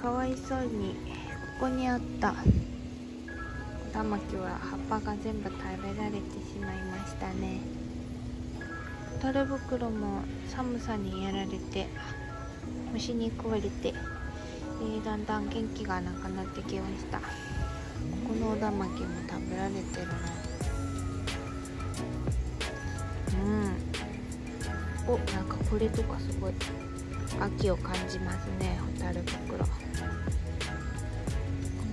かわいそうにここにあったタマキは葉っぱが全部食べられてしまいましたね。タル袋も寒さにやられて虫に食われて、えー、だんだん元気がなくなってきました。ここのオダマキも食べられてるな。うん。おなんかこれとかすごい。秋を感じますねホタル袋。こ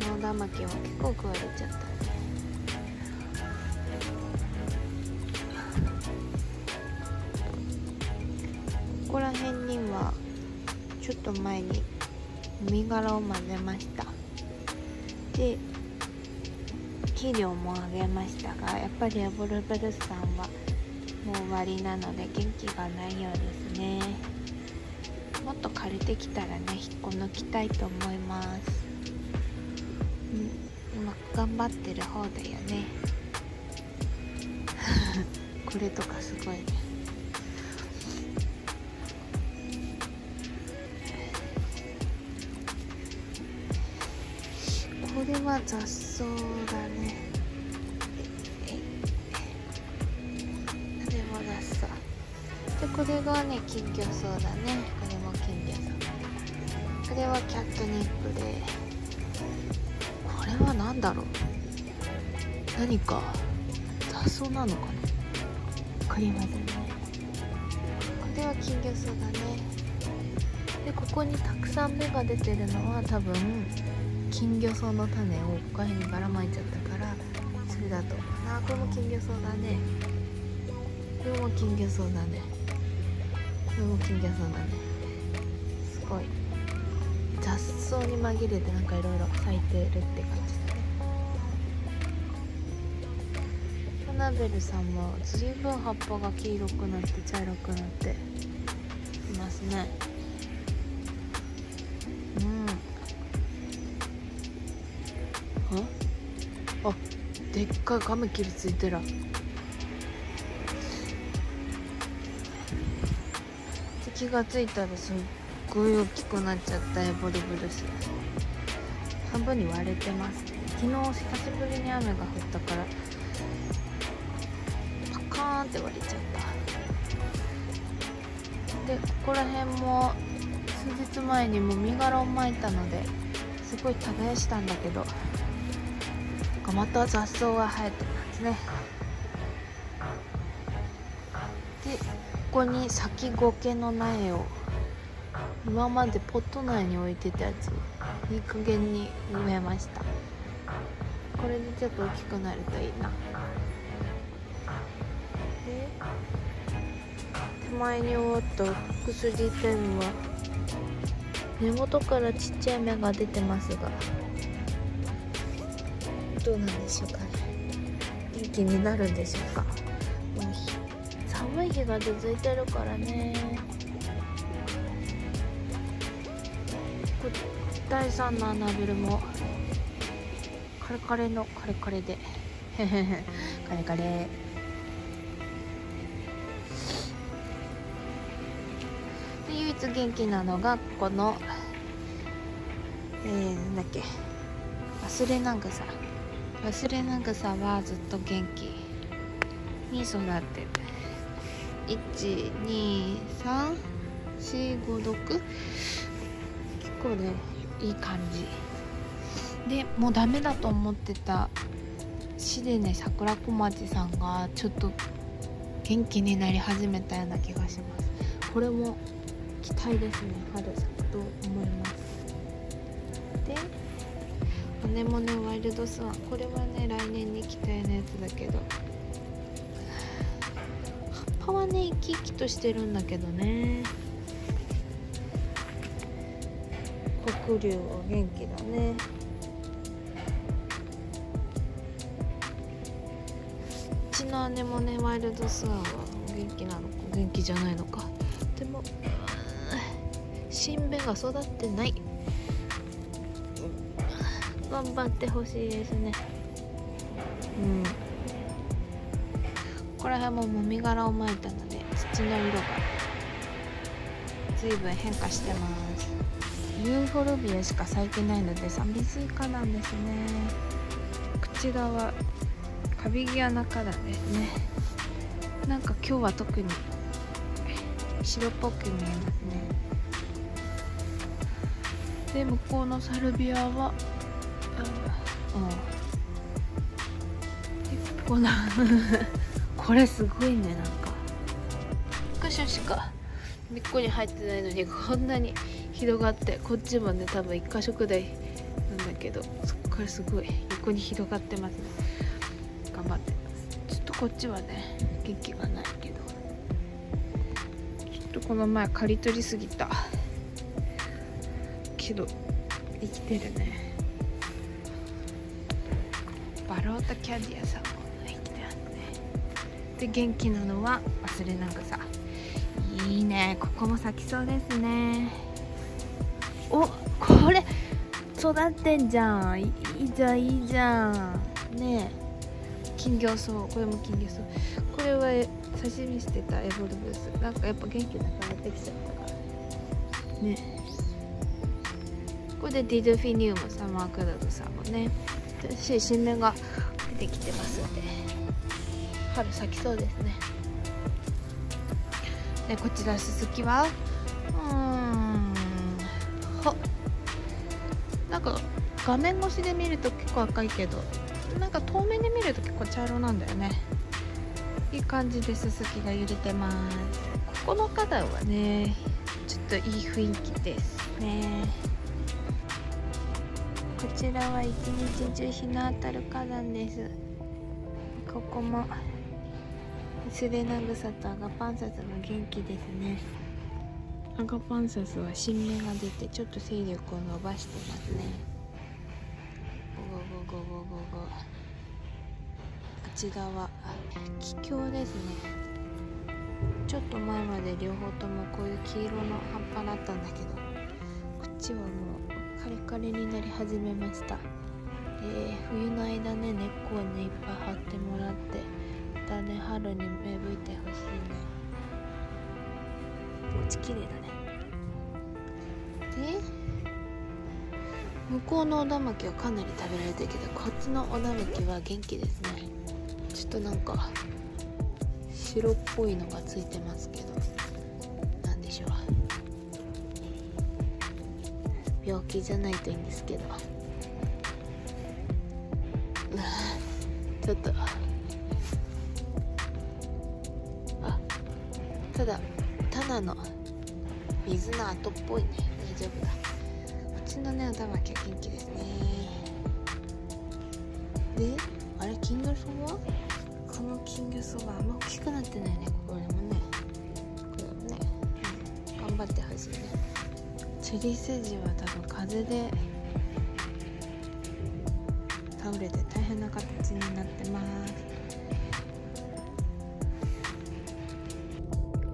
のオダマキは結構食われちゃったね。ここら辺にはちょっと前に身柄を混ぜました。で肥料もあげましたがやっぱりエボルベルさんはもう終わりなので元気がないようですね。もっと枯れてきたらね引っこ抜きたいと思います。うん今頑張ってる方だよね。これとかすごいね。これは雑草だね。これも雑草でこれがね金魚草だねれはキャットニップで。これは何だろう。何か雑草なのかな。わかりませんね。これは金魚草だね。でここにたくさん芽が出てるのは多分金魚草の種をここら辺にばらまいちゃったからそれだと思うな。これも金魚草だね。これも金魚草だね。これも金魚草だね。すごい。雑草に紛れてなんかいろいろ咲いてるって感じだねアナベルさんも随分葉っぱが黄色くなって茶色くなっていますね。うん。あでっかいカメキリついてる。気がついたらすっごい大きくなっちゃったエボリブルス半分に割れてます。昨日久しぶりに雨が降ったからパカーンって割れちゃった。でここら辺も数日前にも身柄をまいたのですごい耕したんだけどまた雑草が生えてますね。でここに咲き苔の苗を今までポット内に置いてたやつ。いい加減に植えました。これでちょっと大きくなるといいな。で手前に終わった薬テンは。根元からちっちゃい芽が出てますが。どうなんでしょうかね。元気になるんでしょうか。寒い日が続いてるからね。第3のアナベルもカレカレのカレカレで。カレカレ。で唯一元気なのがこのえー、なんだっけ。忘れなぐさ。忘れなぐさはずっと元気。に育ってる。12345結構ねいい感じ。でもうダメだと思ってたシデネ桜小町さんがちょっと元気になり始めたような気がします。これも期待ですね春咲くと思います。でアネモネワイルドスワン。これはね来年に期待のやつだけど。葉っぱはね生き生きとしてるんだけどね。黒竜は元気だね。うちの姉もねワイルドスワンは元気なのか元気じゃないのか。でも新芽が育ってない。頑張ってほしいですね。うん。ここら辺ももみ殻をまいたので土の色が随分変化してます。ユーフォルビアしか咲いてないので寂しい花壇ですね。口側壁際な花壇ですね。なんか今日は特に白っぽく見えますね。で向こうのサルビアはうんこな これすごいねなんか。1箇所しか根っこに入ってないのにこんなに広がってこっちもね多分1箇所くらいなんだけどそっからすごい横に広がってます。ね頑張ってちょっとこっちはね元気がないけど。ちょっとこの前刈り取りすぎた。けど生きてるね。バロータキャディアさんも生きてますね。で元気なのは忘れな草いいね。ここも咲きそうですね。おこれ育ってんじゃん。いいじゃんいいじゃん。ねえ。金魚草。これも金魚草。これは刺身してたエボルブスなんかやっぱ元気なくなってきちゃったから。ね。これでディドフィニウムサマークラウドさんもね新新芽が出てきてますんで。春咲きそうですね。でこちらススキは？ほなんか画面越しで見ると結構赤いけどなんか遠目で見ると結構茶色なんだよね。いい感じでススキが揺れてます。ここの花壇はねちょっといい雰囲気ですね。こちらは一日中日の当たる花壇です。ここもスレナグサとアガパンサスが元気ですね。アガパンサスは新芽が出てちょっと勢力を伸ばしてますね。ゴゴゴゴゴゴこちらは気境ですね。ちょっと前まで両方ともこういう黄色の葉っぱだったんだけど。こっちはもうカリカリになり始めました。で冬の間ね根っこをねいっぱい張ってもらってまたね春に芽吹いてほしいねこっち綺麗だね。で向こうのオダマキはかなり食べられてるけどこっちのオダマキは元気ですね。ちょっとなんか白っぽいのがついてますけど。なんでしょう。病気じゃないといいんですけど。ちょっと。ただの。水の跡っぽいね。大丈夫だ。こっちのね頭は元気ですね。であれ金魚草はこの金魚草はあんま大きくなってないねこれもね。これもね、うん、頑張ってほしいねチェリーセジは多分風で倒れて大変な形になってます。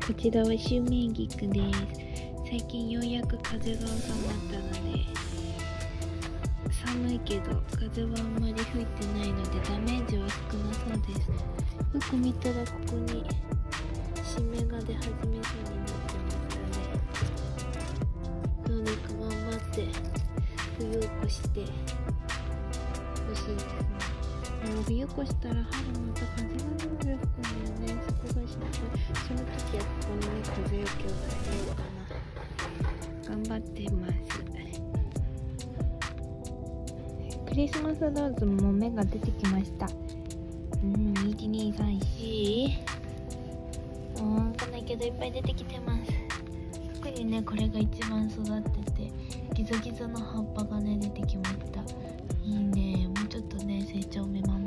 こちらはシュウメンギクです最近ようやく風が収まったので寒いけど風はあんまり吹いてないのでダメージは少なそうです。よく見たらここに新芽が出始めそうになってますのでどうにか頑張って冬を越してほしいです。ねもう冬越したら春また風が吹くんだよねそこが心配その時はここにね風よけをさせようかな頑張ってますクリスマスローズも芽が出てきました。うん1234うんかないけどいっぱい出てきてます。特にねこれが一番育っててギザギザの葉っぱがね出てきました。いいね。ちょっとね成長を見守